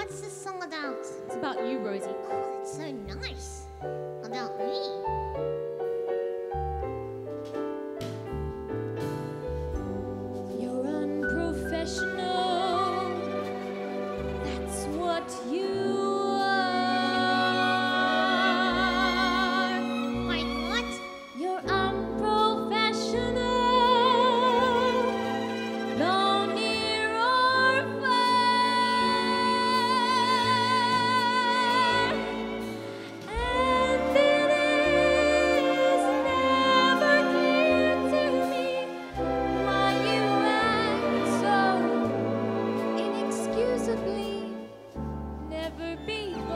What's this song about? It's about you, Rosie. Oh, it's so nice. never be.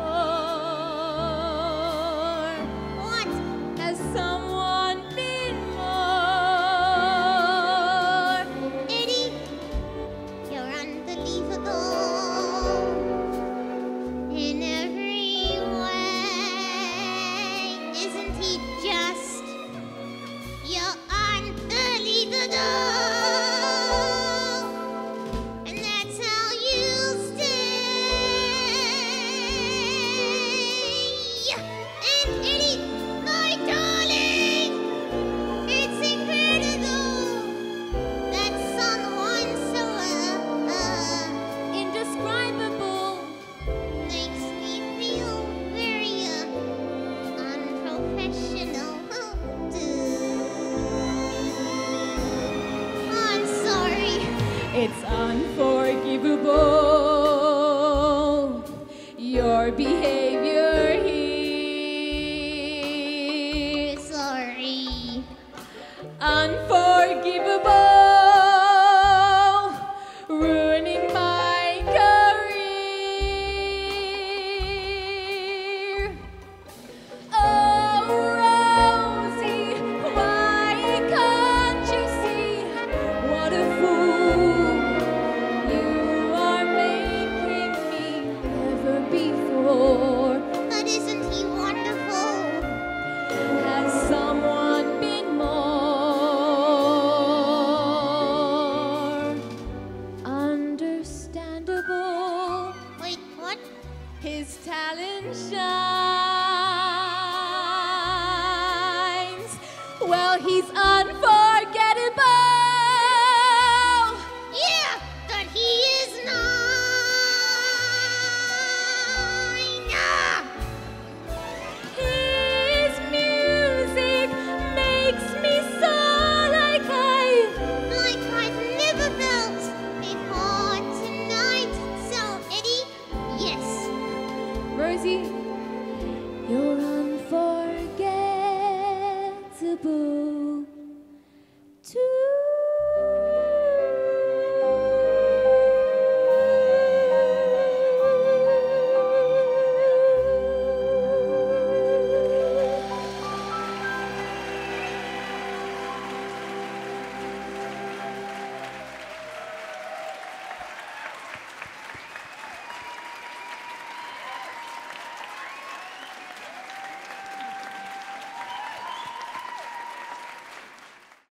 It's unforgivable. Your behavior. his talent shines. Well, he's unfolding.